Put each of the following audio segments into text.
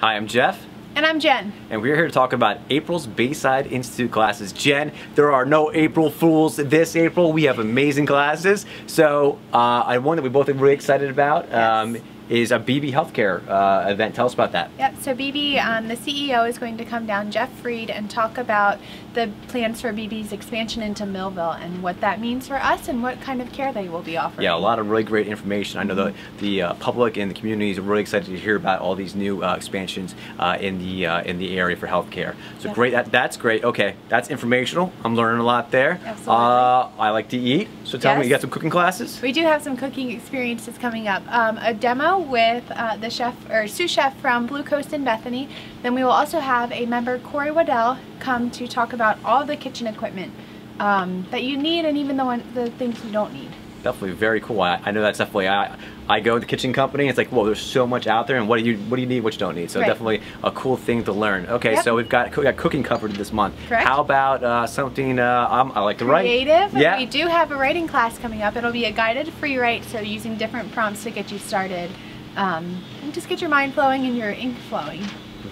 Hi, I'm Jeff. And I'm Jen. And we're here to talk about April's Bayside Institute classes. Jen, there are no April Fools this April. We have amazing classes. So, uh, I one that we both are really excited about. Yes. Um, is a Beebe Healthcare uh, event. Tell us about that. Yep, so Beebe, um, the CEO, is going to come down, Jeff Fried, and talk about the plans for Beebe's expansion into Millville and what that means for us and what kind of care they will be offering. Yeah, a lot of really great information. I know the the uh, public and the communities are really excited to hear about all these new uh, expansions uh, in the uh, in the area for healthcare. So Yes. great, that, that's great. Okay, that's informational. I'm learning a lot there. Absolutely. Uh, I like to eat. So tell me, you got some cooking classes? We do have some cooking experiences coming up. Um, a demo with uh, the chef or sous chef from Blue Coast in Bethany. Then we will also have a member, Corey Waddell, come to talk about all the kitchen equipment um, that you need and even the one the things you don't need. Definitely very cool. I, I know that's definitely I I go to the kitchen company. It's like, whoa, there's so much out there, and what do you what do you need, what you don't need. So Right. definitely a cool thing to learn. Okay, Yep. so we've got we got cooking covered this month. Correct. How about uh, something uh, I'm, I like to write? Creative. Yeah. We do have a writing class coming up. It'll be a guided free write, so using different prompts to get you started. Um, and just get your mind flowing and your ink flowing.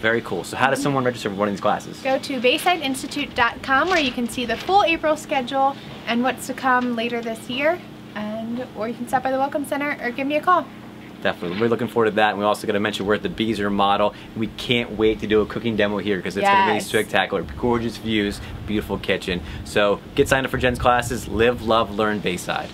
Very cool. So how does someone register for one of these classes? Go to baysideinstitute.com where you can see the full April schedule and what's to come later this year. And or you can stop by the Welcome Center or give me a call. Definitely. We're looking forward to that. And we also got to mention we're at the Beazer model. We can't wait to do a cooking demo here because it's going to be spectacular. Gorgeous views, beautiful kitchen. So get signed up for Jen's classes. Live, love, learn Bayside.